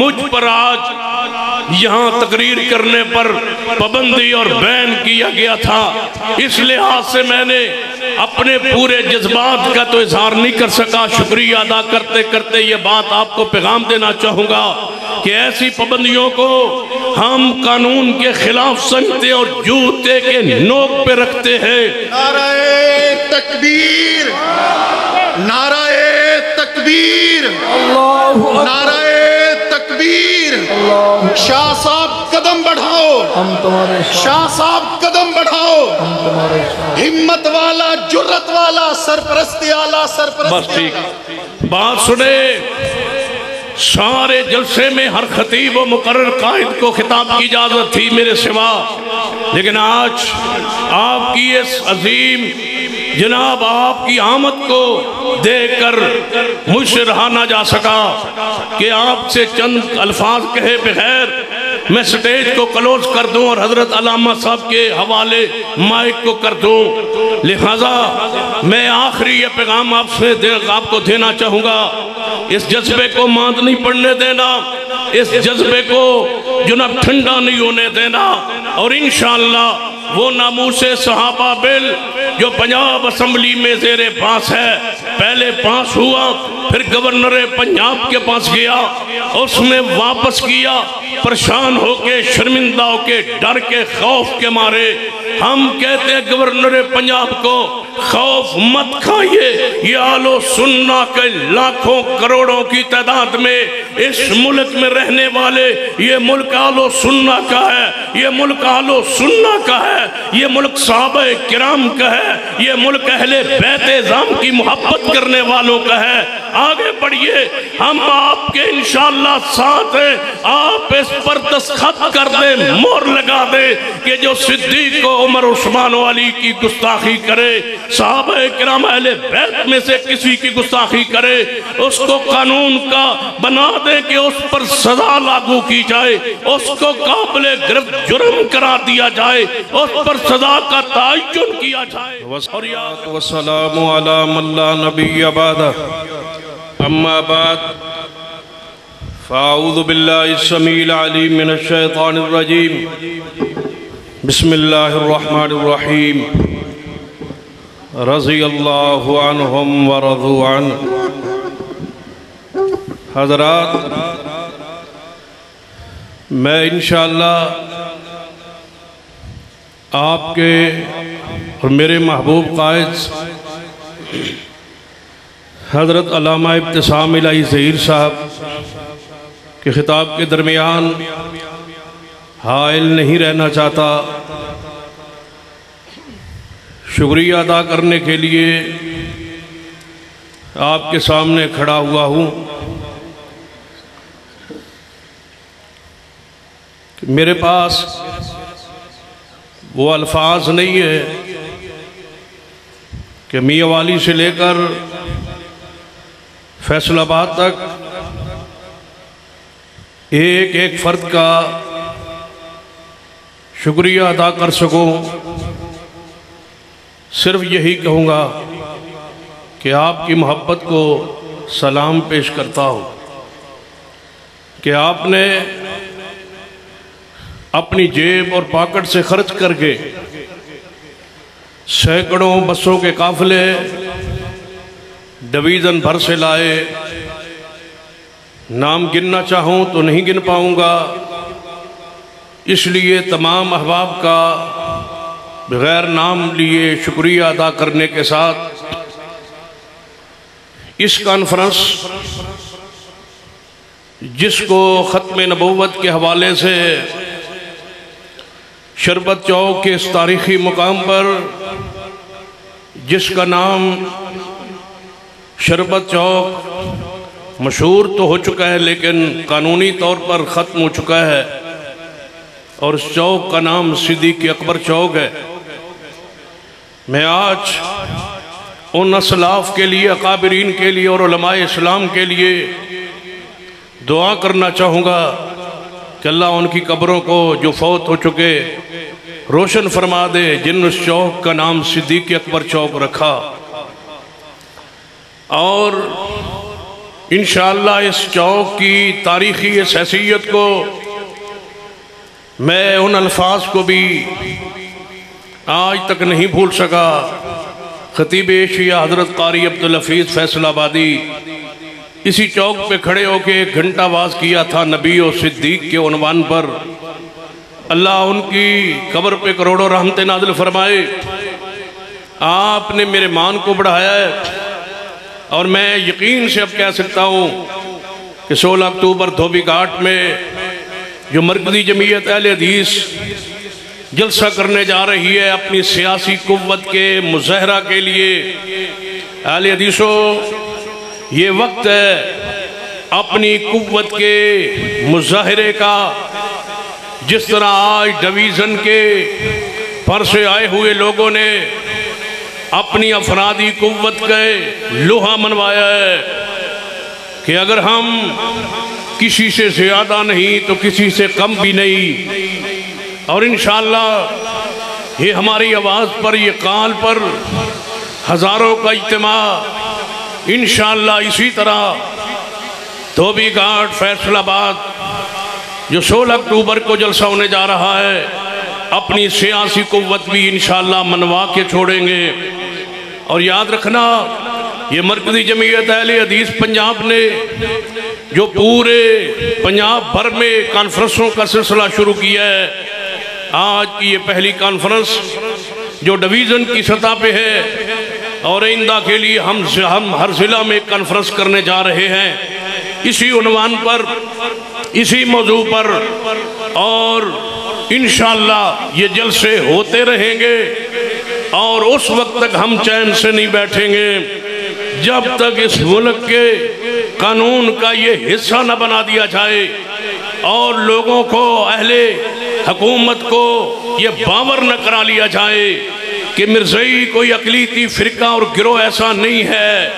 मुझ पर आज यहाँ तकरीर करने पर पाबंदी और बैन किया गया था। इस लिहाज से मैंने अपने पूरे जज्बात का तो इजहार नहीं कर सका। शुक्रिया अदा करते करते ये बात आपको पैगाम देना चाहूँगा कि ऐसी पाबंदियों को हम कानून के खिलाफ समझते और जूते के नोक पे रखते हैं। नाराए तकबीर। नाराए तकबीर। नाराए तकबीर शाह साहब कदम बढ़ाओ। हम तुम्हारे शाह साहब कदम बढ़ाओ। हम तुम्हारे हिम्मत वाला जुर्रत वाला सरपरस्ती आला सरपरस्ती बात सुने। सारे जलसे में हर खतीब व मुकर्र कायद को खिताब की इजाज़त थी मेरे सिवा। लेकिन आज आपकी इस अजीम जनाब आपकी आमद को देख कर मुझसे रहा ना जा सका कि आपसे चंद अल्फाज कहे बगैर मैं स्टेज को क्लोज कर दूँ और हज़रत अलामा साहब के हवाले माइक को कर दूँ। लिहाजा मैं आखिरी ये पैगाम आपसे दे, आपको देना चाहूँगा। इस जज्बे को मांद नहीं पड़ने देना इस जज्बे को जुनब ठंडा नहीं होने देना। और इंशाअल्लाह वो नामूसे सहाबा बिल, जो पंजाब असम्बली में जेर पास है, पहले पास हुआ, फिर गवर्नर पंजाब के पास गया, उसने वापस किया, परेशान होके, शर्मिंदा होके, डर के, खौफ के मारे। हम कहते हैं गवर्नर पंजाब को, खौफ मत खाइए, ये आलो सुन्ना के लाखों करोड़ों की तादाद में, इस मुल्क में रहने वाले, ये मुल्क आलो सुन्ना का है, ये मुल्क आलो सुन्ना का है। ये मुल्क साहब किराम का है, ये मुल्क अहले बैत जाम की मोहब्बत करने वालों का है। आगे बढ़िए, हम आपके इंशाल्लाह साथ हैं। आप इस पर दस्तखत कर दे, मोहर लगा दे कि जो सिद्दीक उमर उस्मान वाली की गुस्ताखी करे, साहब किराम अहले बैत में से किसी की गुस्ताखी करे, उसको कानून का बना दे कि उस पर सजा लागू की जाए, उसको काबिल गिरफ्त जुर्म करा दिया जाए, उस पर सजा का तयन किया जाए। और याद वसलाम अला मल्ला नबी अबाद अम्मा बाद। फ़ाऊज़ बिल्लाहि समील अलीम मिनश शैतानिर रजीम। बिस्मिल्लाहिर रहमानिर रहीम। रज़ी अल्लाहु व रज़ू अन। हज़रात। मैं इंशाअल्लाह आपके और मेरे महबूब कायद हज़रत अलामा इब्तसाम इलाही ज़हीर साहब के ख़िताब के दरमियान हायल नहीं रहना चाहता। शुक्रिया अदा करने के लिए आपके सामने खड़ा हुआ हूँ। मेरे पास वो अल्फाज नहीं है कि मियाँ वाली से लेकर फैसलाबाद तक एक एक फ़र्द का शुक्रिया अदा कर सकूँ। सिर्फ़ यही कहूँगा कि आपकी मोहब्बत को सलाम पेश करता हूँ कि आपने अपनी जेब और पॉकेट से खर्च करके सैकड़ों बसों के काफले डिवीज़न भर से लाए। नाम गिनना चाहूँ तो नहीं गिन पाऊँगा। इसलिए तमाम अहबाब का बगैर नाम लिए शुक्रिया अदा करने के साथ इस कॉन्फ्रेंस जिसको ख़त्म नबूवत के हवाले से शरबत चौक के इस तारीख़ी मुकाम पर, जिसका नाम शरबत चौक मशहूर तो हो चुका है, लेकिन कानूनी तौर पर ख़त्म हो चुका है, और इस चौक का नाम सिद्दीक अकबर चौक है। मैं आज उन असलाफ के लिए, अकाबरीन के लिए और इस्लाम के लिए दुआ करना चाहूँगा। कि अल्लाह उनकी कब्रों को जो फौत हो चुके, रोशन फरमा दे जिन उस चौक का नाम सिद्दीक अकबर चौक रखा। और इन इस चौक की तारीखी इस हैसियत को मैं उन अल्फाज को भी आज तक नहीं भूल सका। ख़तीब एशिया हज़रत कारी अब्दुल हफीज़ फैसलाबादी इसी चौक पे खड़े होके एक घंटा वाज किया था नबी और सिद्दीक के उनवान पर। अल्लाह उनकी कब्र पे करोड़ों रहमत नादिल फरमाए। आपने मेरे मान को बढ़ाया है और मैं यकीन से अब कह सकता हूँ कि 16 अक्टूबर धोबी घाट में जो मरकजी जमीयत अहल हदीस जलसा करने जा रही है अपनी सियासी कुत के मुजहरा के लिए, अहल हदीसो ये वक्त है अपनी कुत के मुजाहरे का। जिस तरह आज डिवीज़न के पर से आए हुए लोगों ने अपनी अफरादी कुत के लोहा मनवाया है कि अगर हम किसी से ज़्यादा नहीं तो किसी से कम भी नहीं। और इन ये हमारी आवाज़ पर, ये काल पर हज़ारों का इज्तम इन इसी तरह धोबी घाट फैसलाबाद, जो 16 अक्टूबर को जलसा होने जा रहा है, अपनी सियासी कुत भी इन मनवा के छोड़ेंगे। और याद रखना, ये मरकजी जमीयत अहल हदीस पंजाब ने, जो पूरे पंजाब भर में कॉन्फ्रेंसों का सिलसिला शुरू किया है, आज की ये पहली कॉन्फ्रेंस, जो डिवीज़न की सतह पे है और इंदा के लिए हम हम हर ज़िला में कॉन्फ्रेंस करने जा रहे हैं। इसी उनवान पर, इसी मौजू पर, और इन ये जलसे होते रहेंगे, और उस वक्त तक हम चैन से नहीं बैठेंगे। जब तक इस मुल्क के कानून का ये हिस्सा न बना दिया जाए, और लोगों को, अहले हकूमत को ये बावर न करा लिया जाए कि मिर्जई कोई अकलीती फिरका और गिरोह ऐसा नहीं है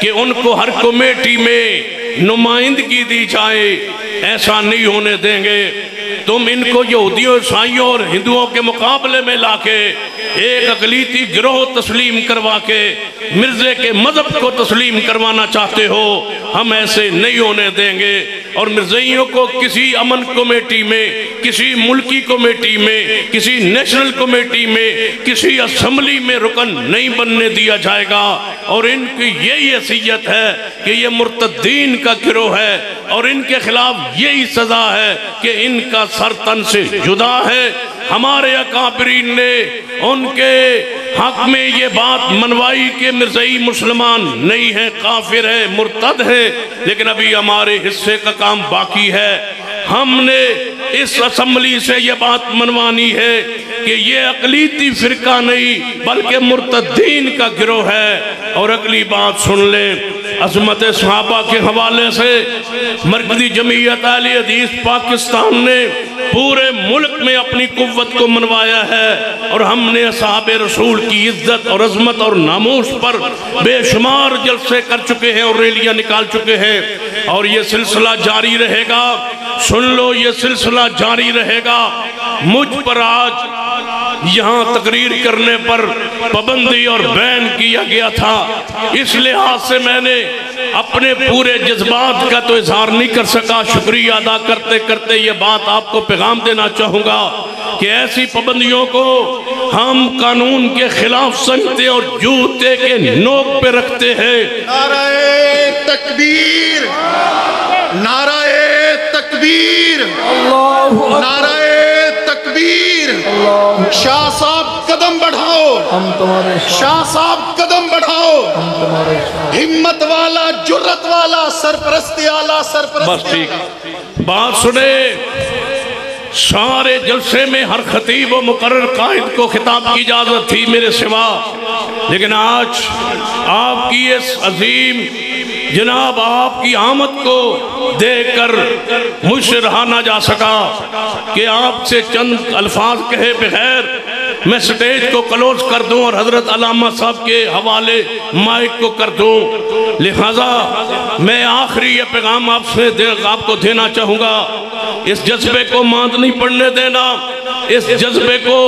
कि उनको हर कमेटी में नुमाइंदगी दी जाए। ऐसा नहीं होने देंगे। तुम इनको यहूदियों, ईसाइयों और हिंदुओं के मुकाबले में लाके एक अकलीती गिरोह तस्लीम करवा के, मिर्जे के मज़हब को तस्लीम करवाना चाहते हो, हम ऐसे नहीं होने देंगे। और मिर्जइयों को किसी अमन कमेटी में, किसी मुल्की कमेटी में, किसी नेशनल कमेटी में, किसी असम्बली में रुकन नहीं बनने दिया जाएगा। और इनकी यही हैसियत है कि ये मुर्तदीन का गिरोह है, और इनके खिलाफ यही सजा है कि इनका सर तन से जुदा है। हमारे अकाबरीन ने उनके हक में ये बात मनवाई कि मिर्जई मुसलमान नहीं है, काफिर है, मुर्तद है, लेकिन अभी हमारे हिस्से का काम बाकी है। हमने इस असम्बली से ये बात मनवानी है कि ये अकलीती फिरका नहीं, बल्कि मुर्तदीन का गिरोह है। और अगली बात सुन ले अजमत सहाबा के हवाले से मरकजी जमीयत अली हदीस पाकिस्तान ने पूरे मुल्क में अपनी कुत को मनवाया है और हमने साहब रसूल की इज़्ज़त और अजमत और नामोश पर बेशुमार जलसे कर चुके हैं और रैलियाँ निकाल चुके हैं। और ये सिलसिला जारी रहेगा। सुन लो, ये सिलसिला जारी रहेगा। मुझ पर आज यहाँ तकरीर करने पर पाबंदी और बैन किया गया था। इस लिहाज से मैंने अपने पूरे जज्बात का तो इजहार नहीं कर सका। शुक्रिया अदा करते करते ये बात आपको पैगाम देना चाहूँगा कि ऐसी पाबंदियों को हम कानून के खिलाफ समझते और जूते के नोक पे रखते हैं। तकबीर। शाह साहब कदम बढ़ाओ। हम तुम्हारे शाह साहब कदम बढ़ाओ। हम तुम्हारे हिम्मत वाला जुर्रत वाला सरपरस्ती आला सरपरस्ती बात सुने। सारे जलसे में हर खतीब व मुकर कायद को खिताब की इजाज़त थी मेरे सिवा। लेकिन आज आपकी इस अजीम जनाब आपकी आमद को देखकर मुझसे रहा ना जा सका कि आपसे चंद अल्फाज कहे बगैर मैं स्टेज को क्लोज कर दूँ और हज़रत अलामा साहब के हवाले माइक को कर दूँ। लिहाजा मैं आखिरी ये पैगाम आपसे दे, आपको देना चाहूँगा। इस जज्बे को मांद नहीं पड़ने देना इस जज्बे को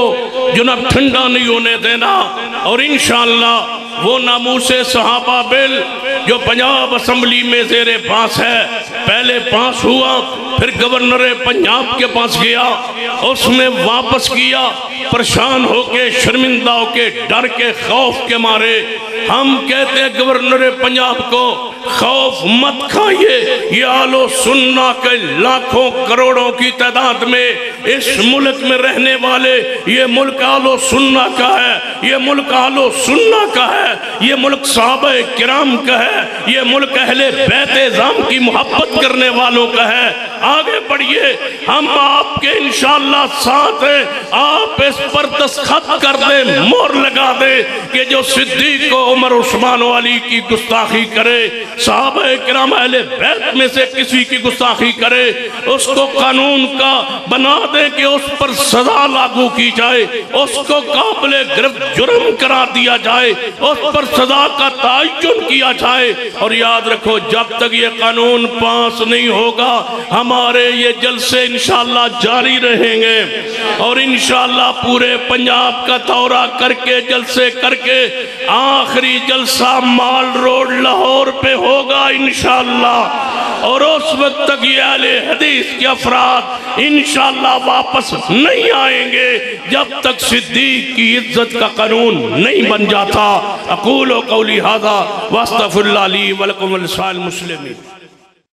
जुनब ठंडा नहीं होने देना। और इन वो नामू से सहाबा बिल, जो पंजाब असम्बली में जेर पास है। पहले पास हुआ, फिर गवर्नर पंजाब के पास गया उसने वापस किया, परेशान होके, शर्मिंदा होके, डर के, खौफ के मारे। हम कहते गवर्नर पंजाब को, खौफ मत खाइए। ये आलो सुन्ना के लाखों करोड़ों की तादाद में इस मुल्क में रहने वाले, ये मुल्क आलो सुन्ना का है, ये मुल्क आलो सुन्ना का है, ये मुल्क साहब किराम का है, ये मुल्क अहले बैतजाम की मोहब्बत करने वालों का है। आगे बढ़िए, हम आपके इंशाल्लाह साथ हैं, आप इस पर दस्तखत कर दे मोर लगा दे कि जो सिद्दीक को उमर उस्मान वाली की गुस्ताखी करे, साहब किराम बैत में से किसी की गुस्ताखी करे, उसको कानून का बना दे कि उस पर सजा लागू की जाए, उसको काबिल गिरफ्त जुर्म करा दिया जाए, उस पर सजा का तयन किया जाए। और याद रखो, जब तक ये कानून पास नहीं होगा, हमारे ये जलसे इंशाल्लाह जारी रहेंगे। और इंशाल्लाह पूरे पंजाब का दौरा करके, जलसे करके आखिरी जलसा माल रोड लाहौर पे होगा इन और उस वक्त तक ये आले हदीस के अफराद इंशाल्लाह वापस नहीं आएँगे जब तक सिद्दीक की इज़्ज़त का कानून नहीं बन जाता। अकूल कौली हादा वस्तफ़ुल्ला मुस्लिम